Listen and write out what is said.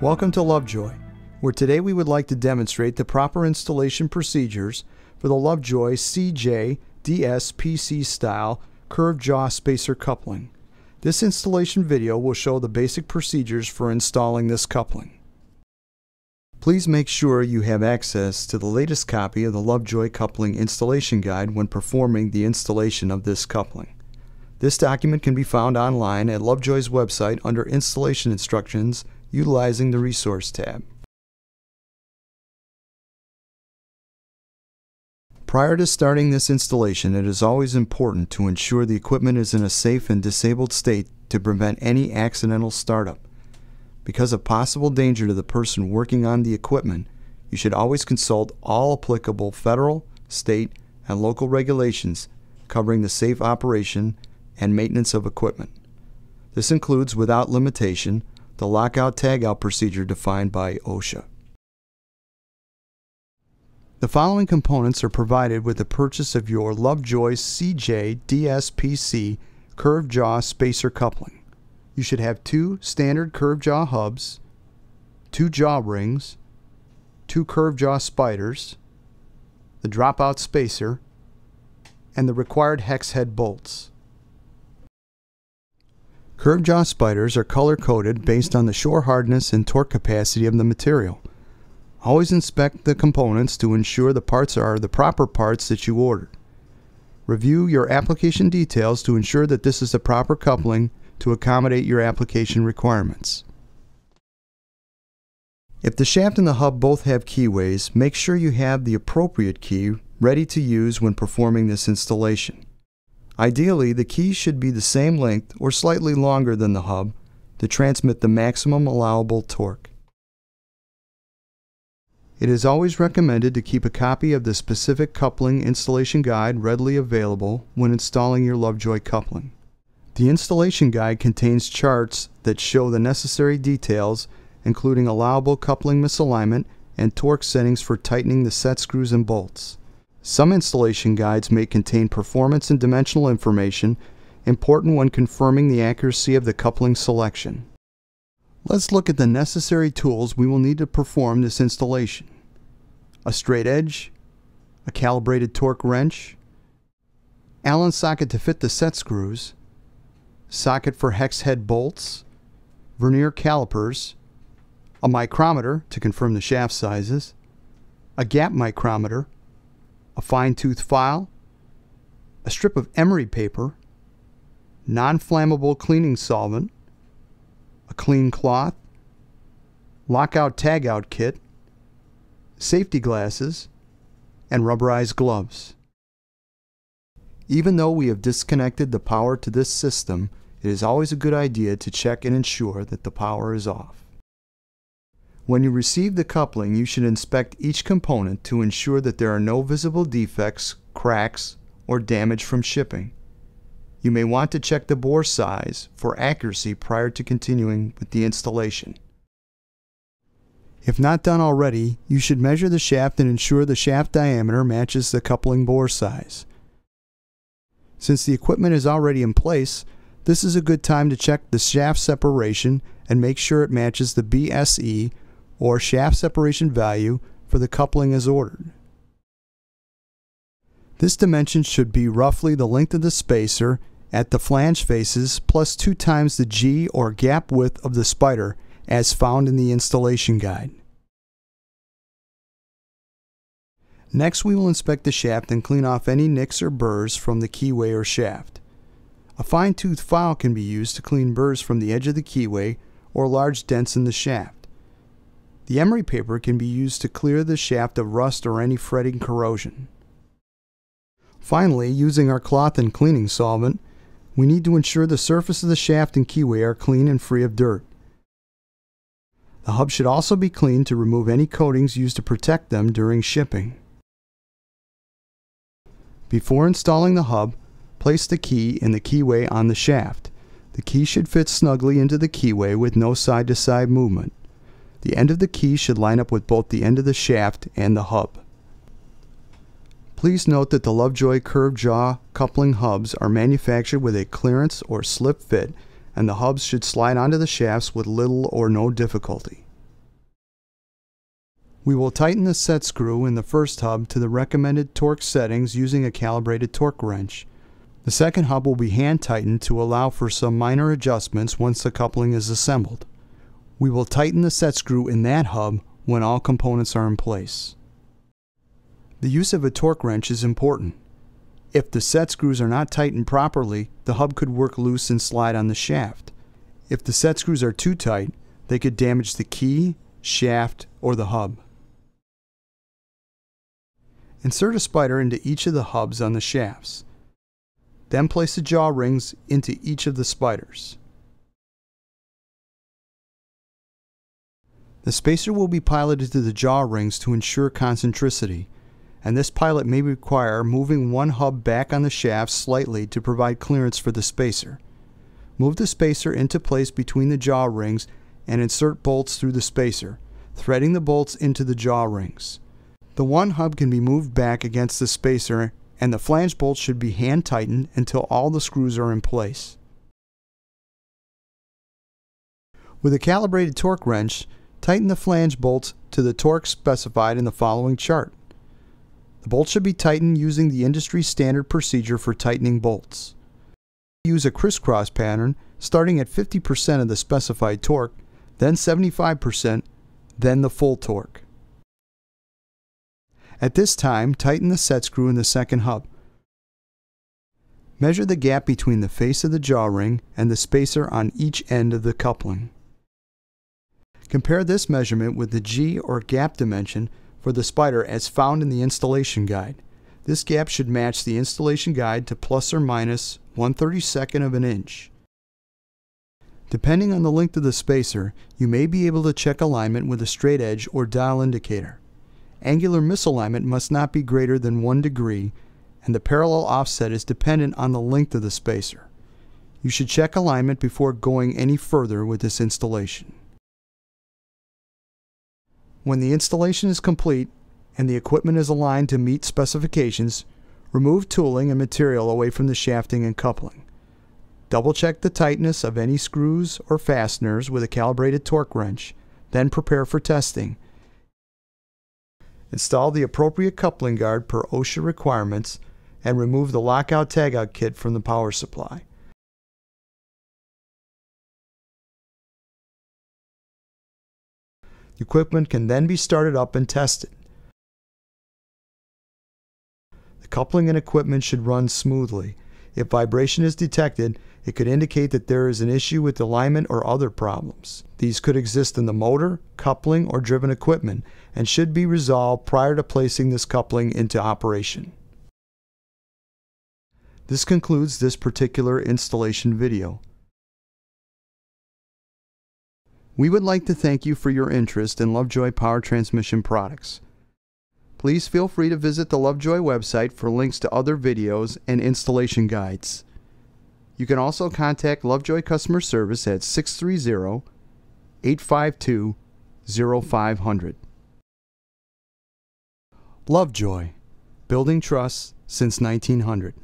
Welcome to Lovejoy, where today we would like to demonstrate the proper installation procedures for the Lovejoy CJ DSPC style curved jaw spacer coupling. This installation video will show the basic procedures for installing this coupling. Please make sure you have access to the latest copy of the Lovejoy Coupling Installation Guide when performing the installation of this coupling. This document can be found online at Lovejoy's website under Installation Instructions utilizing the Resource tab. Prior to starting this installation, it is always important to ensure the equipment is in a safe and disabled state to prevent any accidental startup. Because of possible danger to the person working on the equipment, you should always consult all applicable federal, state, and local regulations covering the safe operation and maintenance of equipment. This includes, without limitation, the lockout tagout procedure defined by OSHA. The following components are provided with the purchase of your Lovejoy CJ DSPC curved jaw spacer coupling. You should have two standard curved jaw hubs, two jaw rings, two curved jaw spiders, the dropout spacer, and the required hex head bolts. Curved jaw spiders are color coded based on the shore hardness and torque capacity of the material. Always inspect the components to ensure the parts are the proper parts that you ordered. Review your application details to ensure that this is the proper coupling to accommodate your application requirements. If the shaft and the hub both have keyways, make sure you have the appropriate key ready to use when performing this installation. Ideally, the key should be the same length or slightly longer than the hub to transmit the maximum allowable torque. It is always recommended to keep a copy of the specific coupling installation guide readily available when installing your Lovejoy coupling. The installation guide contains charts that show the necessary details including allowable coupling misalignment and torque settings for tightening the set screws and bolts. Some installation guides may contain performance and dimensional information important when confirming the accuracy of the coupling selection. Let's look at the necessary tools we will need to perform this installation. A straight edge, a calibrated torque wrench, Allen socket to fit the set screws, socket for hex head bolts, vernier calipers, a micrometer to confirm the shaft sizes, a gap micrometer, a fine tooth file, a strip of emery paper, non flammable cleaning solvent, a clean cloth, lockout tagout kit, safety glasses, and rubberized gloves. Even though we have disconnected the power to this system, it is always a good idea to check and ensure that the power is off. When you receive the coupling, you should inspect each component to ensure that there are no visible defects, cracks, or damage from shipping. You may want to check the bore size for accuracy prior to continuing with the installation. If not done already, you should measure the shaft and ensure the shaft diameter matches the coupling bore size. Since the equipment is already in place, this is a good time to check the shaft separation and make sure it matches the BSE or shaft separation value for the coupling as ordered. This dimension should be roughly the length of the spacer at the flange faces plus two times the G or gap width of the spider as found in the installation guide. Next we will inspect the shaft and clean off any nicks or burrs from the keyway or shaft. A fine-tooth file can be used to clean burrs from the edge of the keyway or large dents in the shaft. The emery paper can be used to clear the shaft of rust or any fretting corrosion. Finally, using our cloth and cleaning solvent, we need to ensure the surface of the shaft and keyway are clean and free of dirt. The hub should also be cleaned to remove any coatings used to protect them during shipping. Before installing the hub, place the key in the keyway on the shaft. The key should fit snugly into the keyway with no side-to-side -side movement. The end of the key should line up with both the end of the shaft and the hub. Please note that the Lovejoy curved jaw coupling hubs are manufactured with a clearance or slip fit and the hubs should slide onto the shafts with little or no difficulty. We will tighten the set screw in the first hub to the recommended torque settings using a calibrated torque wrench. The second hub will be hand tightened to allow for some minor adjustments once the coupling is assembled. We will tighten the set screw in that hub when all components are in place. The use of a torque wrench is important. If the set screws are not tightened properly, the hub could work loose and slide on the shaft. If the set screws are too tight, they could damage the key, shaft, or the hub. Insert a spider into each of the hubs on the shafts. Then place the jaw rings into each of the spiders. The spacer will be piloted to the jaw rings to ensure concentricity, and this pilot may require moving one hub back on the shaft slightly to provide clearance for the spacer. Move the spacer into place between the jaw rings and insert bolts through the spacer, threading the bolts into the jaw rings. The one hub can be moved back against the spacer and the flange bolts should be hand tightened until all the screws are in place. With a calibrated torque wrench, tighten the flange bolts to the torque specified in the following chart. The bolts should be tightened using the industry standard procedure for tightening bolts. Use a crisscross pattern starting at 50% of the specified torque, then 75%, then the full torque. At this time, tighten the set screw in the second hub. Measure the gap between the face of the jaw ring and the spacer on each end of the coupling. Compare this measurement with the G or gap dimension for the spider as found in the installation guide. This gap should match the installation guide to plus or minus 1 32nd of an inch. Depending on the length of the spacer, you may be able to check alignment with a straight edge or dial indicator angular misalignment must not be greater than 1 degree and the parallel offset is dependent on the length of the spacer. You should check alignment before going any further with this installation. When the installation is complete and the equipment is aligned to meet specifications, remove tooling and material away from the shafting and coupling. Double check the tightness of any screws or fasteners with a calibrated torque wrench, then prepare for testing Install the appropriate coupling guard per OSHA requirements and remove the lockout tagout kit from the power supply. Equipment can then be started up and tested. The coupling and equipment should run smoothly. If vibration is detected, it could indicate that there is an issue with alignment or other problems. These could exist in the motor, coupling, or driven equipment and should be resolved prior to placing this coupling into operation. This concludes this particular installation video. We would like to thank you for your interest in Lovejoy Power Transmission products. Please feel free to visit the Lovejoy website for links to other videos and installation guides. You can also contact Lovejoy Customer Service at 630 852 0500. Lovejoy, building trust since 1900.